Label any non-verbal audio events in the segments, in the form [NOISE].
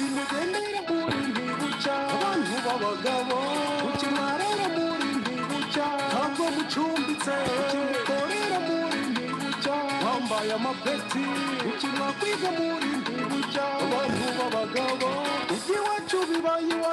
ukimugendera muri ntibucya abantu b'abagabo ukimwarara muri ntibucya ntabwo mucumbitse ukimukorera muri ntibucya wambaye amapeti ukimwakwiga muri ntibucya abantu b'abagabo iby'iwacu bibaye iwa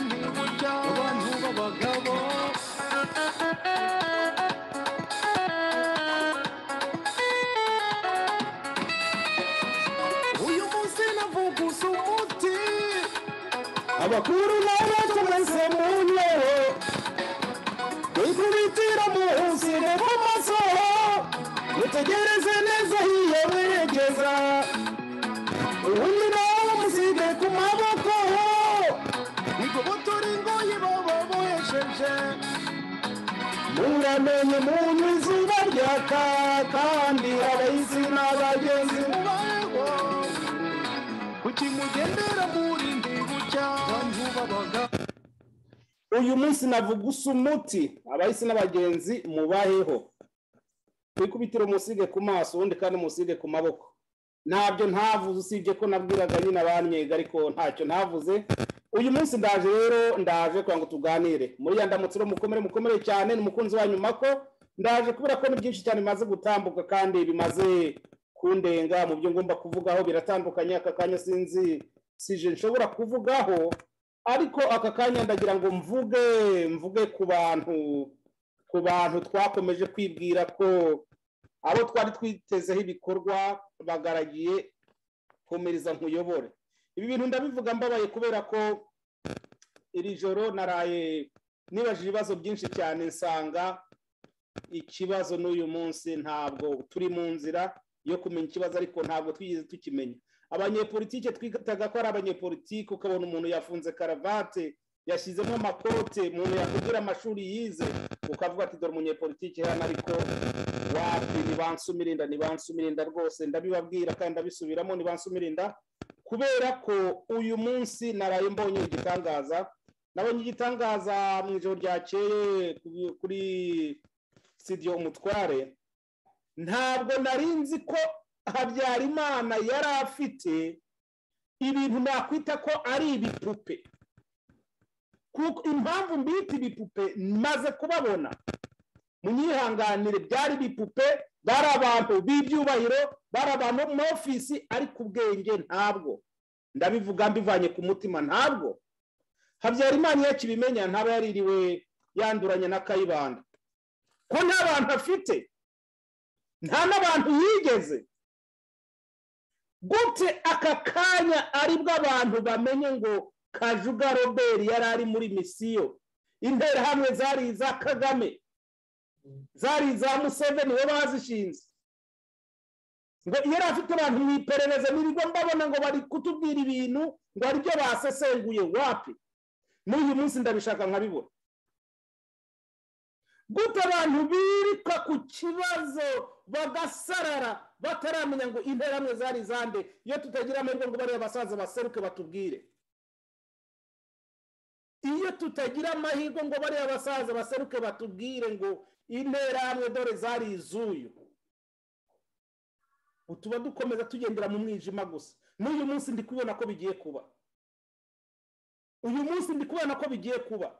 abakuru n'abato mwese mu ntebe wikubitira munsi reba amasoho mutegereze neza hiyo mwerekeza ubundi nawe musige ku maboko. Igobotora ingoyi baba bohesheje muramenye muntu izuba ryaka kandi abayisi n'abagenzi. Mubayeho kuki mugendera muri uyu munsi navuga usa umuti. Abahisi n'abagenzi mubaheho. Ku ikubitiro musige ku maso ubundi kandi musige ku maboko. Ntabyo ntavuze usibye ko nabwiraga nyine abanyega ariko ntacyo ntavuze. Uyu munsi ndaje rero ndaje kugira ngo tuganire. Muri ya ndamutsiro mukomere mukomere cyane ni umukunzi wanyu mako ndaje kubera ko ni byinshi cyane bimaze gutambuka kandi bimaze kundenga mu byo ngomba kuvugaho biratandukanye aka kanya sinzi sije nshobora kuvugaho ariko aka kanya ndagira ngo mvuge mvuge ku bantu ku bantu twakomeje kwibwira ko abo twari twitezeho ibikorwa bagaragiye komereza nkuyobore. Ibi bintu ndabivuga mbabaye kubera ko iri joro naraye nibajije ibibazo byinshi cyane nsanga ikibazo n'uyu munsi ntabwo turi mu nzira yo kumenya ikibazo ariko ntabwo twigeze tukimenya. Abanyepolitike twitaga ko ari abanyepolitike ukabona umuntu yafunze karavate yashyizemo amakote umuntu yakubwira amashuri yize ukavuga ati dore umunyepolitike hano ariko wapi? Nibansumirinda nibansumirinda rwose. Ndabibabwira kandi ndabisubiramo nibansumirinda. Kubera ko uyu munsi naraye mbonye igitangaza nabonye igitangaza mu ijoro ryakeye kuri sitidiyo umutware ntabwo nari nzi ko habyarimana yari afite ibintu nakwita ko ari ibipupe. Kuko impamvu mbita ibipupe maze kubabona munyihanganire byari ibipupe bari abantu b'ibyubahiro bari abantu mu ofisi ariko ubwenge ntabwo. Ndabivuga mbivanye ku mutima ntabwo. Habyarimana iyo akibimenya ntaba yaririwe yanduranye na kayibanda. Ko nta bantu afite nta n'abantu yigeze gute aka kanya ari bwo abantu bamenye ngo kajuga robert yari ari muri misiyo interahamwe zari iza kagame. Zari iza museveni we bazishinze. Ngo yari afite abantu mu iperereza n'ibigo mbabona ngo bari kutubwira ibintu ngo ari byo basesenguye wapi? N'uyu munsi ndabishaka nkabibura gute abantu birika ku kibazo bagasarara. Bataramenya ngo interamwe zari izande iyo tutagira amahirwe ngo bariya basaza baseruke batubwire. Iyo tutagira amahirwe ngo bariya basaza baseruke batubwire ngo interahamwe dore zari izuyu. Tuba dukomeza tugendera mu mwijima gusa. N'uyu munsi ndi kubona ko bigiye kuba. Uyu munsi ndi kubona ko bigiye kuba.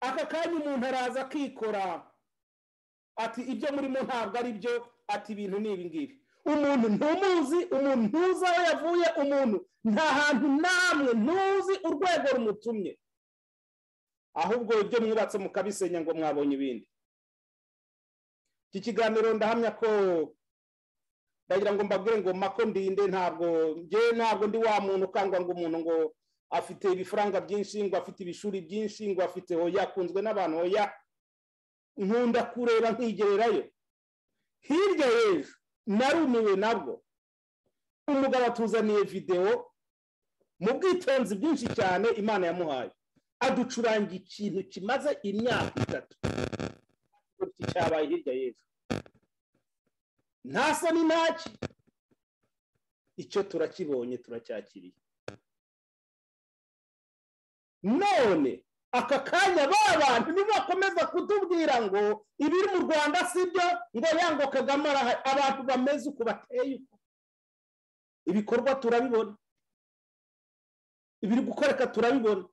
Aka kanya umuntu araza akikora ati ibyo murimo ntabwo ari byo ati ibintu ni ibi ngibi. Umuntu ntumuzi umuntu ntuzi aho yavuye umuntu. Nta hantu namwe ntuzi urwego rumutumye. Ahubwo ibyo mwubatse mukabisenya ngo mwabonye ibindi. Iki kiganiro ndahamya ko ndagira ngo mbabwire ngo mako ndinde ntabwo njye ntabwo ndi wa muntu ukangwa ngo umuntu ngo afite ibifaranga byinshi ngo afite ibishuri byinshi ngo afite hoya akunzwe n'abantu hoya. Nkunda kureba nkigererayo. Hirya y'ejo narumiwe nabwo. Umugabo atuzaniye videwo mu bwitonzi bwinshi cyane imana yamuhaye. Aducuranga ikintu kimaze imyaka itatu. Cyabaye hirya y'ejo. Nta soni ntaki icyo turakibonye turacyakiriye. None aka kanya ba bantu nibakomeza kutubwira ngo ibiri mu rwanda si byo? Ngo yango kagame arahari abantu bameze uko bateye uko. Ibikorwa turabibona. Ibiri gukoreka turabibona.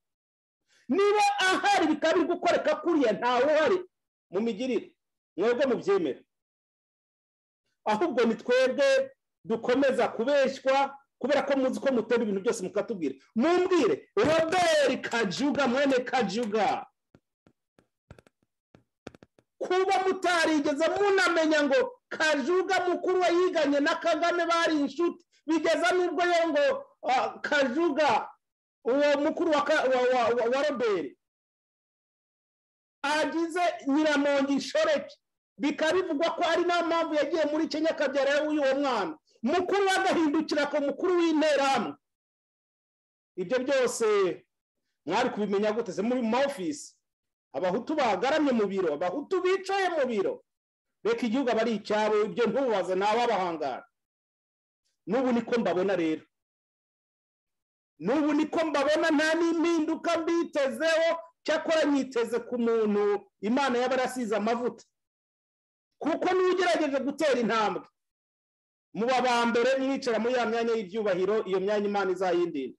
Niba ahari bikaba biri gukoreka kuriya ntawe uhari. Mu migirire. Mwebwe mubyemera ahubwo ni twebwe dukomeza kubeshywa kubera ko muzi ko mutera ibintu byose mukatubwira. Mumbwire robert kajuga mwene kajuga. Kuba mutarigeze munamenya ngo kajuga mukuru we yiganye na kagame bari inshuti bigeza n'ubwo yo ngo kajuga uwo mukuru wa robert. Agize nyiramongi inshoreke bikaba bivugwa ko ari na yo mpamvu yagiye muri kenya akabyara uwo mwana. Mukuru we agahindukira ku mukuru w'interahamwe ibyo byose mwari kubimenya gute? Se muri mu ofisi abahutu bagaramye mu biro abahutu bicaye mu biro. Reka igihugu aba ari icyabo ibyo ntubaze ntawabahangara n'ubu niko mbabona rero. N'ubu niko mbabona nta n'impinduka mbitezeho cyakora nyiteze ku muntu imana yaba yarasize amavuta. Kuko niba ugerageje gutera intambwe. Muba ba mbere mwicara muri ya myanya y'ibyubahiro iyo myanya imana izayindinda.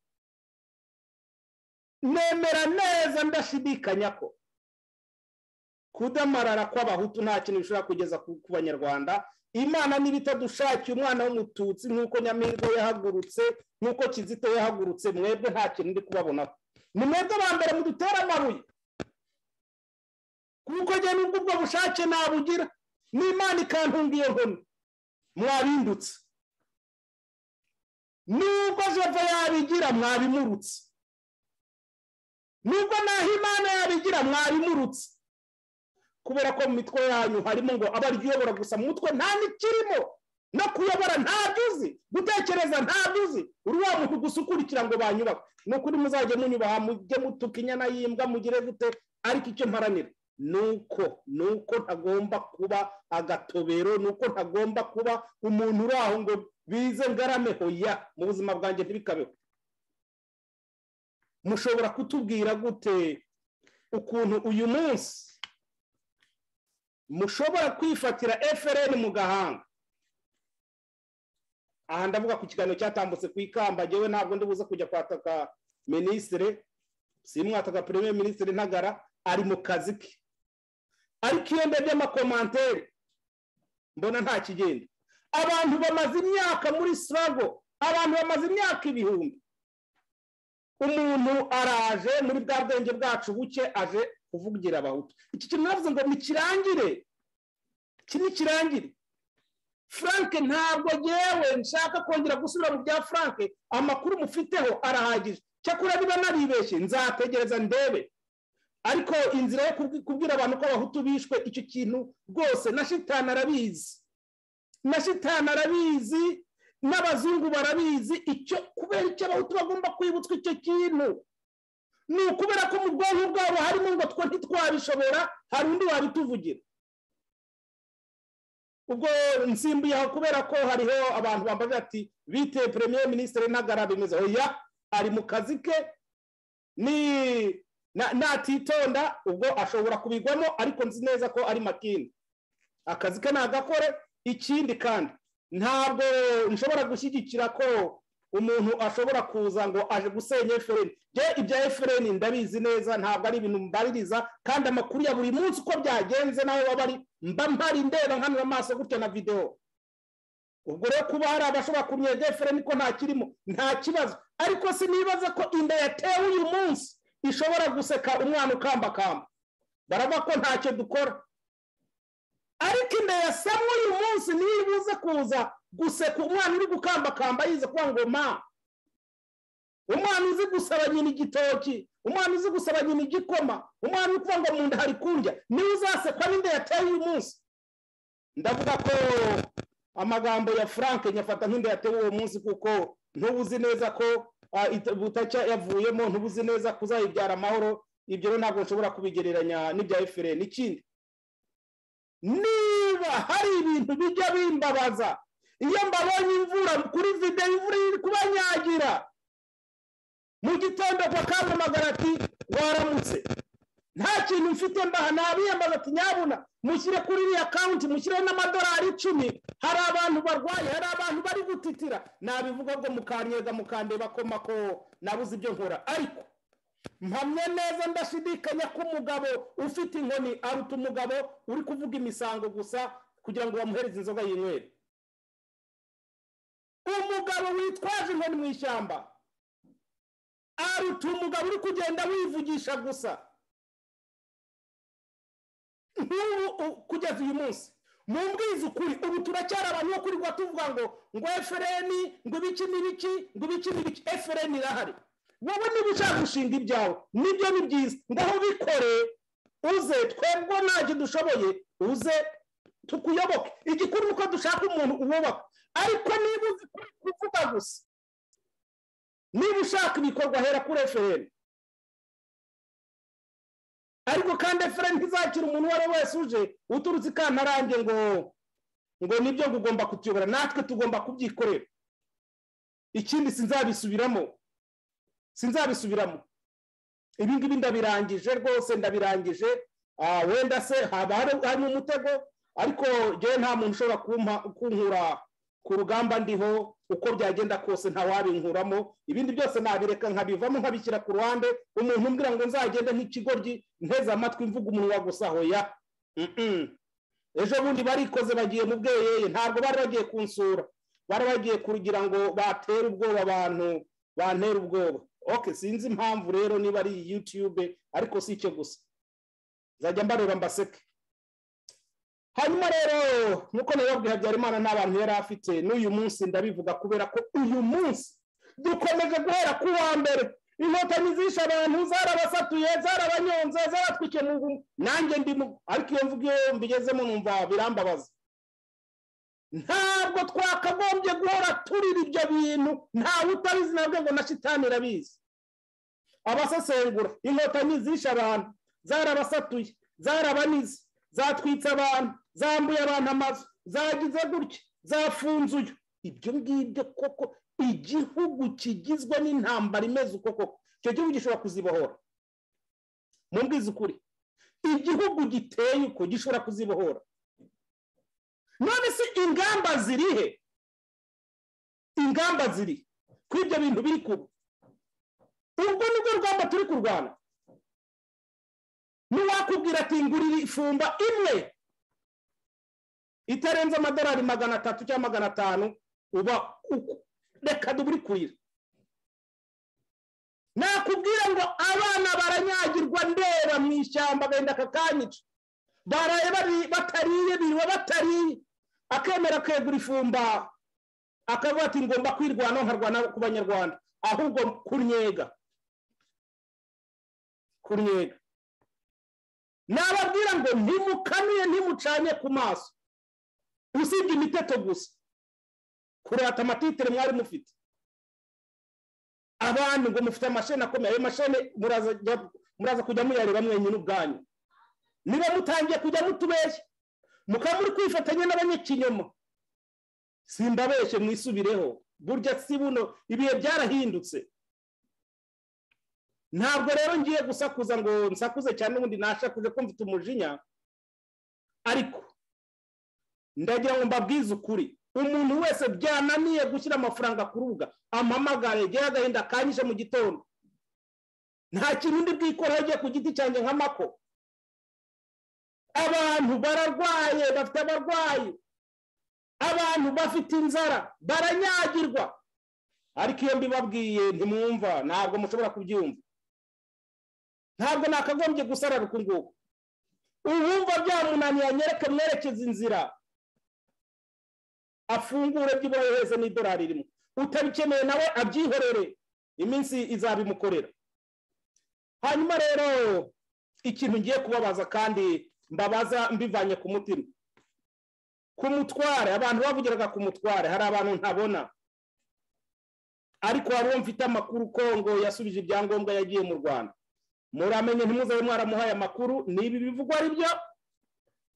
Nemera neza ndashidikanya ko kudamarara kw'abahutu nta kintu bishobora kugeza ku banyarwanda. Imana niba itadushakiye umwana w'umututsi nk'uko nyamirwa yahagurutse nk'uko kizito yahagurutse mwebwe nta kintu ndi kubabonaho. Ni mwebwe ba mbere mudutera amabuye. Kuko njye n'ubwo ubwo bushake nabugira n'imana ikantunga iyo nkoni. Mwabindutse. Nubwo jova yabigira mwabimurutse. Nubwo naho imana yabigira mwabimurutse. Kubera ko mu mitwe yanyu harimo ngo aba uyobora gusa mu mutwe nta n'ikirimo. No kuyobora ntabyo uzi gutekereza ntabyo uzi uri wa muntu gusa ukurikira ngo banyubake. Ni ukuri muzajya munyubaha mujye mutuka inyana y'imbwa mugire gute? Ariko icyo mparanira ni uko ni uko ntagomba kuba agatobero ni uko ntagomba kuba umuntu uri aho ngo bize ngarame hoya mu buzima bwanjye ntibikabeho. Mushobora kutubwira gute ukuntu uyu munsi mushobora kwifatira FRN mu gahanga? Aha ndavuga ku kiganiro cyatambutse ku ikamba ngewe ntabwo ndi buze kujya kwataka minisitiri simwataka premier minisitiri ntagara ari mu kazi ke. Ariko iyo ndebye amakomantere mbona nta kigenda. Abantu bamaze imyaka muri sirago abantu bamaze imyaka ibihumbi. Umuntu araje muri bwa bwenge bwacu buke aje kuvugira abahutu. Iki kintu navuze ngo nikirangire iki nikirangire frank ntabwo yewe nshaka kongera gusubira mu bya frank. Amakuru mufiteho arahagije. Cyakora niba naribeshye nzategereza ndebe. Ariko inzira yo kubwira abantu ko abahutu bishwe icyo kintu rwose na shitani arabizi. Na shitani arabizi n'abazungu barabizi icyo kubera icyo abahutu bagomba kwibutswa icyo kintu. Ni ukubera ko mu bwonko bwabo harimo ngo two ntitwabishobora hari undi wabituvugira. Ubwo nsimbuye aho kubera ko hariho abantu bambaye ati bite premier minisitiri ntagara bimeze. Oya ari mu kazi ke. Ni natitonda ubwo ashobora kubigwamo ariko nzi neza ko ari makini. Akazi ke nagakore ikindi kandi. Ntabwo nshobora gushyigikira ko umuntu ashobora kuza ngo aje gusenya efereni bye ibya efereni ndabizi neza ntabwo ari ibintu mbaririza kandi amakuru ya buri munsi uko byagenze nawe baba ari mba mpari ndeba nkanura amaso gutya na videwo ubwo rero kuba hari abashobora kumyega efereni ko nta kirimo nta kibazo. Ariko sinibaza ko inda yatewe uyu munsi. Ishobora guseka umwana ukambakamba. Baravuga ko ntacyo dukora. Ariko inda yasamwe uyu munsi niyo ibuze kuza guseka umwana uri gukambakamba yize kuba ngo ma umwana uzi gusaba nyina igitoki umwana uzi gusaba nyina igikoma umwana uri kuvuga ngo mu nda hari kundya ni we uzasekwa n'inda yateye uyu munsi. Ndavuga ko amagambo ya frank nyafata nk'inda yatewe uwo munsi kuko ntuba uzi neza ko butacya yavuyemo ntuba uzi neza ko uzayibyara amahoro ibyo rero ntabwo nshobora kubigereranya n'ibya efuperi ikindi niba hari ibintu bijya bimbabaza iyo mbabonye imvura kuri videwo imvura iri kubanyagira mu gitondo bakampamagara ati waramutse. Nta kintu mfite mbaha nabiyambaza ati nyabuna mushyire kuri iriya kawunti mushyireho n'amadolari icumi. Hari abantu barwaye hari abantu bari gutitira. Nabivuga ngo mukanyega mukandeba ko nabuze ibyo nkora. Ariko mpamye neza ndashidikanya ko umugabo ufite inkoni aruta umugabo uri kuvuga imisango gusa kugira ngo bamuhereze inzoga yinywere. Umugabo witwaje inkoni mu ishyamba aruta umugabo uri kugenda wivugisha gusa. Kugeza uyu munsi. Mu mbwiza ukuri ubu turacyari abantu bo kuri tuvuga ngo ngo efereni ngo ibiki n'ibiki ngo ibiki n'ibiki efereni irahari. Wowe niba ushaka gushinga ibyawe ni byo ni byiza. Ngaho bikore uze twebwe ntacyo dushoboye uze tukuyoboke. Igikuru uko dushaka umuntu uwubaka. Ariko niba uzi kuvuga gusa niba ushaka ibikorwa hera kuri efereni ariko kandi efereni ntizakira umuntu uwo ari we wese uje uturutse ikantarange ngo ngo ni byo ngo ugomba kutuyobora. Natwe tugomba kubyikorera. Ikindi sinzabisubiramo. Sinzabisubiramo. Ibi ngibi ndabirangije rwose ndabirangije. Wenda se haba hari umutego? Ariko ngewe nta muntu ushobora kunkura ku rugamba ndiho uko byagenda kose ntawabinkuramo ibindi byose nabireka nkabivamo nkabishyira ku ruhande. Umuntu umbwira ngo nzagende nk'ikigoryi nteze amatwi mvuga umunwa gusa hoya. Ejo bundi barikoze bagiye mu bweyeye. Ntabwo bari bagiye kunsura. Bari bagiye kugira ngo batere ubwoba abantu bantera ubwoba. Oke sinzi impamvu rero niba ari iyi yutube ariko si icyo gusa. Nzajya mbareba mbaseke. Hanyuma rero nk'uko nababwiye habyarimana n'abantu yari afite n'uyu munsi ndabivuga kubera ko uyu munsi dukomeje guhera ku wa mbere. Inkotanyi zishe abantu zarabasatuye zarabanyonze zaratwikiye mu nanjye ndimo ariko iyo mvuga iyo mbigezemo numva birambabaza. Ntabwo twakagombye guhora turira ibyo bintu ntawe utabizi nabwo ngo na shitani irabizi abasesengura inkotanyi zishe abantu zarabasatuye zarabanize. Zatwitse abantu zambuye abantu amazu zagize gutya zafunzuye ibyo ngibyo koko igihugu kigizwe n'intambara imeze uko koko. Icyo gihugu gishobora kuzibohora. Mu ukuri igihugu giteye uko gishobora kuzibohora. None se ingamba ziri he? Ingamba ziri kuri ibyo bintu biri kuba urwo ni rwo rugamba turi kurwana. N'uwakubwira ati ngurira ifumba imwe. Itarenze amadolari magana atatu cyangwa magana atanu uba reka kurira nakubwira ngo abana baranyagirwa ndeba mu ishyamba benda akakanyica baraye batariye biriwe batariye. Akemera kwegura ifumba. Akavuga ati ngomba kwirwanaho nkarwana ku banyarwanda. Ahubwo kunyega. Kunyega. Nababwira ngo ntimukanuye ntimucanye ku maso. Usibye imiteto gusa. Kurata amatitire mwari mufite. Abandi ngo mufite amasheni akomeye. Ayo masheni muraza kujya muyareba mwenyine ubwanyu. Niba mutangiye kujya mutubeshya. Mukaba muri kwifatanya n'abanyakinyoma simbabeshye mwisubireho. Burya si buno. Ibihe byarahindutse. Ntabwo rero ngiye gusakuza ngo nsakuze cyane ubundi nashakuje ko mfite umujinya. Ariko ndagira ngo mbabwize ukuri. Umuntu wese byananiye gushyira amafaranga ku rubuga. Amamagare igihe agahinda kanyije mu gitondo. Nta kintu undi bwikoraho ugiye ku giti cyanjye nka mako abantu bararwaye bafite abarwayi. Abantu bafite inzara baranyagirwa. Ariko iyo mbibabwiye ntimwumva. Ntabwo mushobora kubyumva. Ntabwo nakagombye gusarara uku nguku. Uwumva byamunaniye anyereke mwerekeze inzira. Afungure by'ubuheheze n'idolari rimwe. Utabikeneye nawe abyihorere. Iminsi izabimukorera. Hanyuma rero ikintu ngiye kubabaza kandi mbabaza mbivanye ku mutima ku mutware abantu bavugiraga ku mutware hari abantu ntabona. Ariko hari uwo mfite amakuru ko ngo yasubije ibyangombwa yagiye mu rwanda. Muramenye ntimuzabe mwaramuhaye amakuru niba bivugwa ari byo?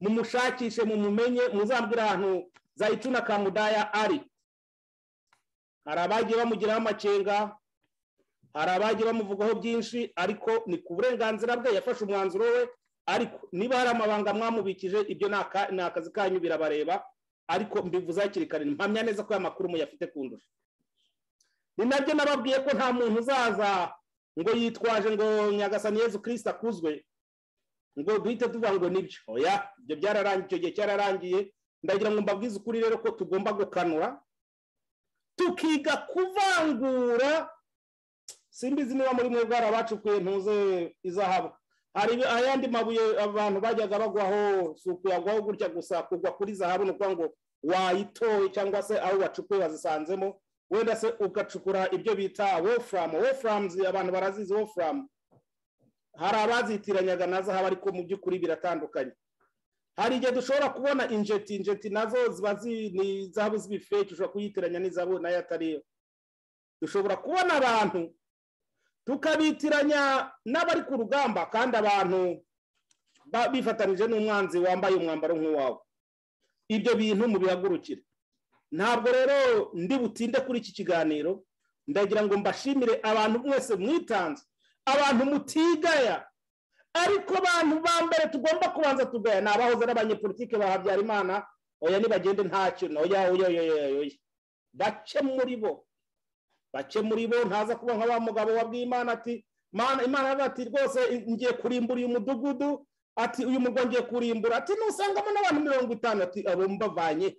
Mumushakishe mumumenye muzambwire ahantu zayituna kamudaya ari. Hari abagiye bamugiraho amakenga hari abagiye bamuvugaho byinshi ariko ni ku burenganzira bwe yafashe umwanzuro we ariko niba hari amabanga mwamubikije ibyo ni akazi kanyu birabareba ariko mbivuze hakiri kare mpamya neza ko aya makuru muyafite kundusha ni na byo nababwiye ko nta muntu uzaza ngo yitwaje ngo nyagasani yezu kirisita akuzwe ngo duhite tuvuga ngo ni byo. Oya ibyo byararangiye icyo gihe cyararangiye. Ndagira ngo mbabwize ukuri rero ko tugomba gukanura tukiga kuvangura. Simbizi niba muri mwe bwarabacukuye ntuze izahabu. Hari ayandi mabuye abantu bajyaga bagwaho si ukuyagwaho gutya gusa kugwa kuri zahabu ni ukuvuga ngo wayitoye cyangwa se aho wacukuye wazisanzemo wenda se ugacukura ibyo bita wofuramu wofuramuzi abantu barazizi wofuramu hari abazitiranyaga na zahabu ariko mu by'ukuri biratandukanye. Hari igihe dushobora kubona injeti injeti na zo ziba ni zahabu z'ibifeki ushobora kuyitiranya n'izahabu na yo atariyo dushobora kubona abantu tukabitiranya n'abari ku rugamba kandi abantu bifatanije n'umwanzi wambaye umwambaro nk'uwawe. Ibyo bintu mubihagurukire. Ntabwo rero ndi butinde kuri iki kiganiro. Ndagira ngo mbashimire abantu mwese mwitanze. Abantu mutigaya. Ariko abantu ba mbere tugomba kubanza tugaya. Ni abahoze n'abanyepolitike ba habyarimana. Oya nibagende nta kintu oya oya oya bake muri bo. Bake muri bo. Ntaza kuba nka wa mugabo wabwiye imana ati imana ati rwose ngiye kurimbura uyu mudugudu. Ati uyu murwa ngiye kurimbura. Ati nusangamo n'abantu mirongo itanu. Ati abo mbavanye.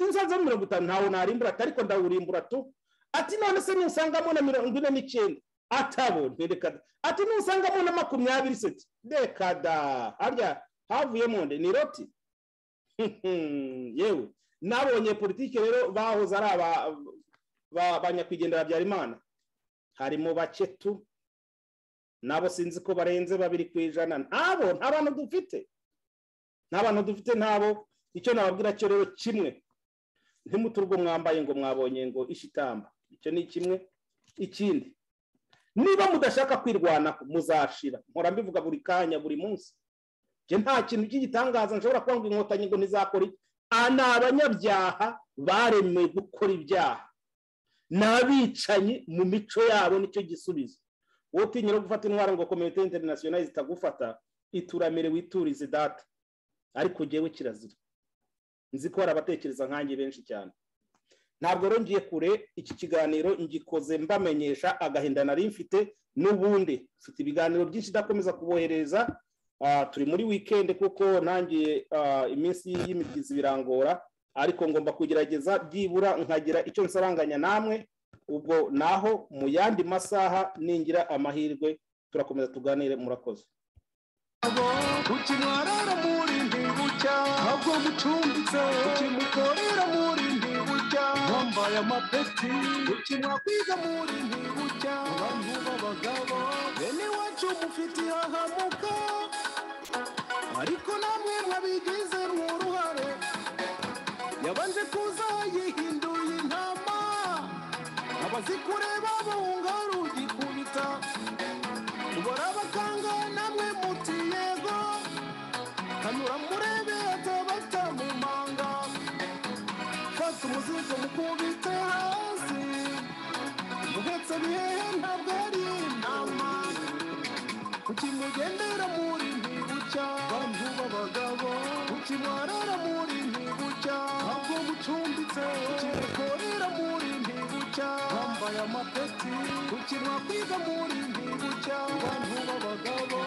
Tunsanzemo mirongo itanu ntawe narimbura ariko ndawurimbura tu. Ati none se nusangamo na mirongo ine n'icyenda? Atabo ntirekada ati nusangamo na makumyabiri seti rekada harya havuyemo nde ni roti? [LAUGHS] Yewe nabonye politiki rero bahoze ari aba ba nyakwigendera habyarimana harimo bake tu nabo sinzi ko barenze babiri ku ijana. Ntabo nta bantu dufite. Nta bantu dufite ntabo icyo nababwira cyo rero kimwe. Ntimuturwe mwambaye ngo mwabonye ngo ishitamba icyo ni kimwe. Ikindi niba mudashaka kwirwanaho muzashira. Mpora mbivuga buri kanya buri munsi. Nta kintu cy'igitangaza nshobora kuba ngo inkotanyi ngo ntizakore ni abanyabyaha baremewe gukora ibyaha. Ni abicanyi mu mico yabo ni cyo gisubizo. Wowe utinyira gufata intwaro ngo komite interinasiyonari zitagufata ituramire witurize data. Ariko ngewe kirazira. Nzi ko hari abatekereza nkange benshi cyane. Ntabwo rongeye kure iki kiganiro ngikoze mbamenyesha agahinda nari mfite n'ubundi. Mfite ibiganiro byinshi idakomeza kubohereza turi muri wikendi kuko ntangiye iminsi y'imibyizi birangora ariko ngomba kugerageza byibura nkagira icyo nsaranganya namwe ubwo naho mu yandi masaha ningira amahirwe turakomeza tuganire murakoze. Ntibucya ntabwo mucumbitse. Ukimukorera muri ntibucya wambaye amapeti. Ukimwakwiga muri ntibucya abantu b'abagabo. Bene iwacu mufite ihahamuka ariko namwe mwabigize uruhare yabanje kuza yihinduye intama. Abazi kureba intama ukimugendera muri ntibucya bantu b'abagabo bantu b'abagabo